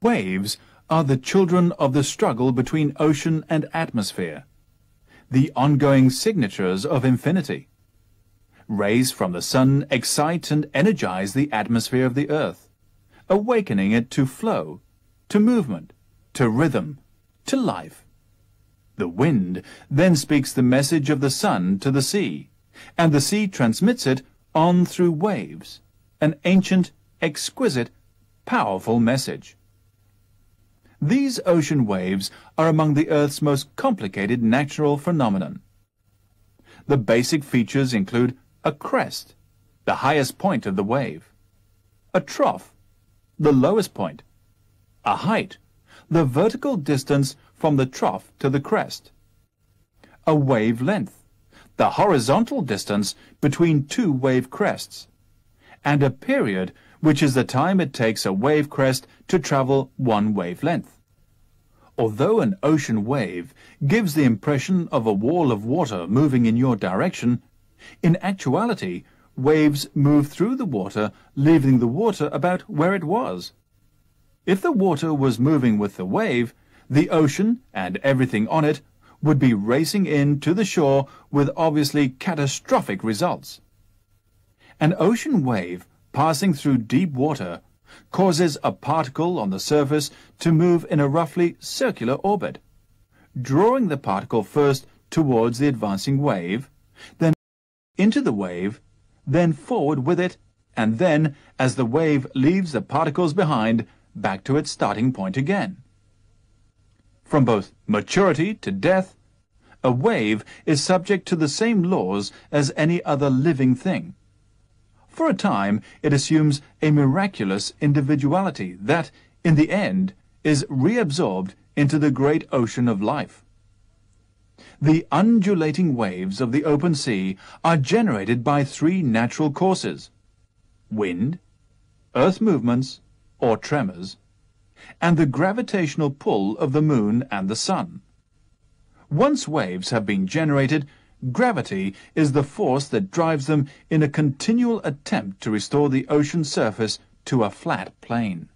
Waves are the children of the struggle between ocean and atmosphere, the ongoing signatures of infinity. Rays from the sun excite and energize the atmosphere of the earth, awakening it to flow, to movement, to rhythm, to life. The wind then speaks the message of the sun to the sea, and the sea transmits it on through waves, an ancient, exquisite, powerful message. These ocean waves are among the Earth's most complicated natural phenomenon. The basic features include a crest, the highest point of the wave, a trough, the lowest point, a height, the vertical distance from the trough to the crest, a wave length, the horizontal distance between two wave crests, and a period which is the time it takes a wave crest to travel one wavelength. Although an ocean wave gives the impression of a wall of water moving in your direction, in actuality, waves move through the water, leaving the water about where it was. If the water was moving with the wave, the ocean and everything on it would be racing in to the shore with obviously catastrophic results. An ocean wave passing through deep water causes a particle on the surface to move in a roughly circular orbit, drawing the particle first towards the advancing wave, then into the wave, then forward with it, and then, as the wave leaves the particles behind, back to its starting point again. From both maturity to death, a wave is subject to the same laws as any other living thing. For a time, it assumes a miraculous individuality that, in the end, is reabsorbed into the great ocean of life. The undulating waves of the open sea are generated by three natural causes wind, earth movements, or tremors, and the gravitational pull of the moon and the sun. Once waves have been generated, Gravity is the force that drives them in a continual attempt to restore the ocean surface to a flat plane.